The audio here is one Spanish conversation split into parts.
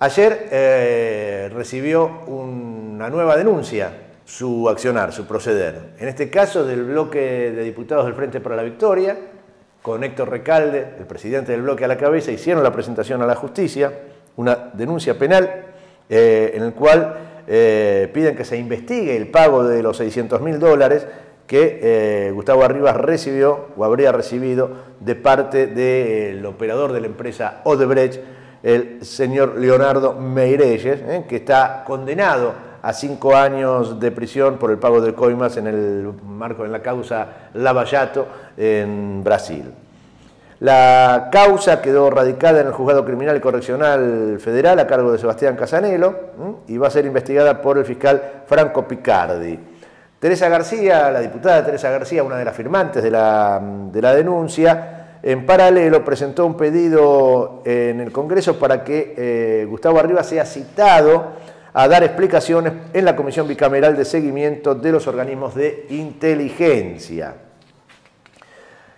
Ayer eh, recibió una nueva denuncia su accionar, su proceder. En este caso del bloque de diputados del Frente para la Victoria, con Héctor Recalde, el presidente del bloque a la cabeza, hicieron la presentación a la justicia, una denuncia penal eh, en el cual eh, piden que se investigue el pago de los 600 mil dólares que Gustavo Arribas recibió o habría recibido de parte del operador de la empresa Odebrecht, el señor Leonardo Meirelles, ¿eh? que está condenado a cinco años de prisión por el pago de coimas en el marco de la causa Lavallato en Brasil. La causa quedó radicada en el Juzgado Criminal y Correccional Federal a cargo de Sebastián Casanelo y va a ser investigada por el fiscal Franco Picardi. Teresa García, la diputada Teresa García, una de las firmantes de la, de la denuncia, en paralelo, presentó un pedido en el Congreso para que eh, Gustavo Arriba sea citado a dar explicaciones en la Comisión Bicameral de Seguimiento de los Organismos de Inteligencia.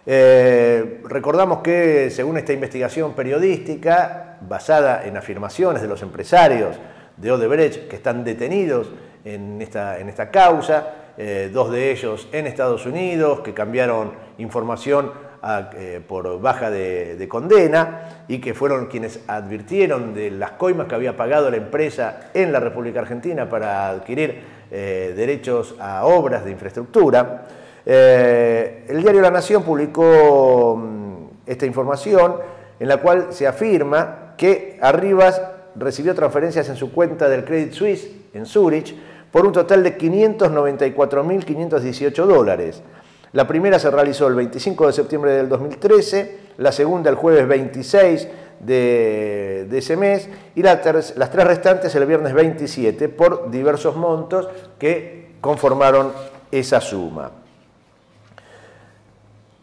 Eh, recordamos que según esta investigación periodística, basada en afirmaciones de los empresarios de Odebrecht que están detenidos en esta, en esta causa, eh, dos de ellos en Estados Unidos, que cambiaron información eh, por baja de, condena y que fueron quienes advirtieron de las coimas que había pagado la empresa en la República Argentina para adquirir eh, derechos a obras de infraestructura. Eh, el diario La Nación publicó mm, esta información en la cual se afirma que Arribas recibió transferencias en su cuenta del Credit Suisse en Zurich por un total de 594.518 dólares. La primera se realizó el 25 de septiembre del 2013, la segunda el jueves 26 de, ese mes y las tres restantes el viernes 27 por diversos montos que conformaron esa suma.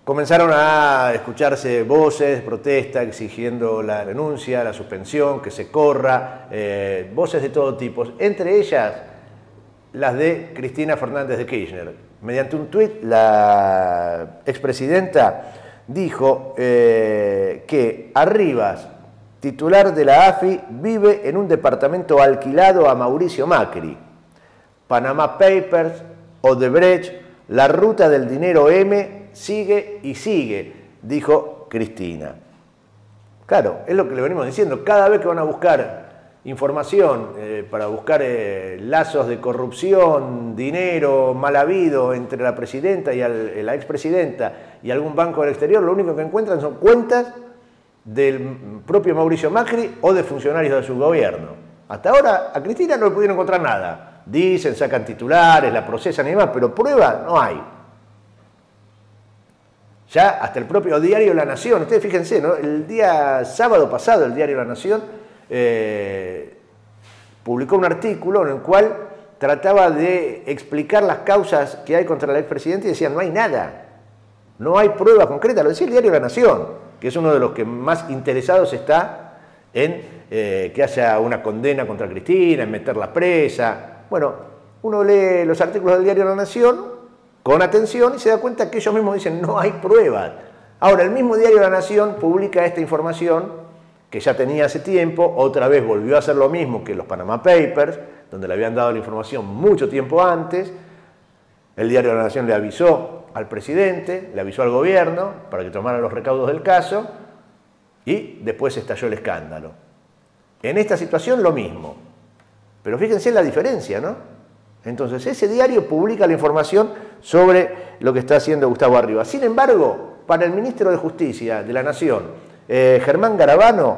Comenzaron a escucharse voces, protesta, exigiendo la renuncia, la suspensión, que se corra, eh, voces de todo tipo, entre ellas las de Cristina Fernández de Kirchner, mediante un tuit, la expresidenta dijo eh, que Arribas, titular de la AFI, vive en un departamento alquilado a Mauricio Macri. Panama Papers, Odebrecht, la ruta del dinero M sigue y sigue, dijo Cristina. Claro, es lo que le venimos diciendo. Cada vez que van a buscar información eh, para buscar eh, lazos de corrupción, dinero mal habido entre la presidenta y la expresidenta y algún banco del exterior, lo único que encuentran son cuentas del propio Mauricio Macri o de funcionarios de su gobierno. Hasta ahora a Cristina no le pudieron encontrar nada. Dicen, sacan titulares, la procesan y demás, pero prueba no hay. Ya hasta el propio diario La Nación, ustedes fíjense, ¿no? el día sábado pasado el diario La Nación eh, publicó un artículo en el cual trataba de explicar las causas que hay contra el expresidente y decía, no hay nada, no hay prueba concreta, lo decía el diario La Nación, que es uno de los que más interesados está en eh, que haya una condena contra Cristina, en meterla presa. Bueno, uno lee los artículos del diario La Nación con atención y se da cuenta que ellos mismos dicen, no hay pruebas. Ahora, el mismo diario La Nación publica esta información que ya tenía hace tiempo, otra vez volvió a hacer lo mismo que los Panama Papers, donde le habían dado la información mucho tiempo antes. El diario de la Nación le avisó al presidente, le avisó al gobierno para que tomara los recaudos del caso y después estalló el escándalo. En esta situación lo mismo. Pero fíjense la diferencia, ¿no? Entonces, ese diario publica la información sobre lo que está haciendo Gustavo Arriba. Sin embargo, para el ministro de Justicia de la Nación, eh, Germán Garabano,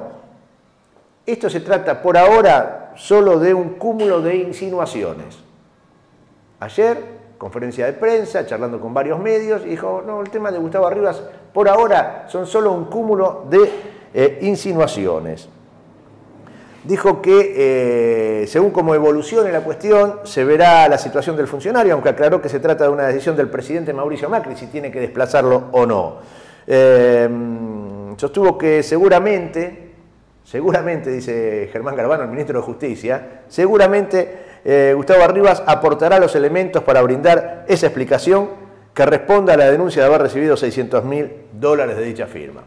esto se trata por ahora solo de un cúmulo de insinuaciones. Ayer, conferencia de prensa, charlando con varios medios, dijo, no, el tema de Gustavo Arribas por ahora son solo un cúmulo de eh, insinuaciones. Dijo que eh, según como evolucione la cuestión, se verá la situación del funcionario, aunque aclaró que se trata de una decisión del presidente Mauricio Macri si tiene que desplazarlo o no sostuvo que seguramente, seguramente, dice Germán Garbano, el ministro de Justicia, seguramente eh, Gustavo Arribas aportará los elementos para brindar esa explicación que responda a la denuncia de haber recibido 600 mil dólares de dicha firma.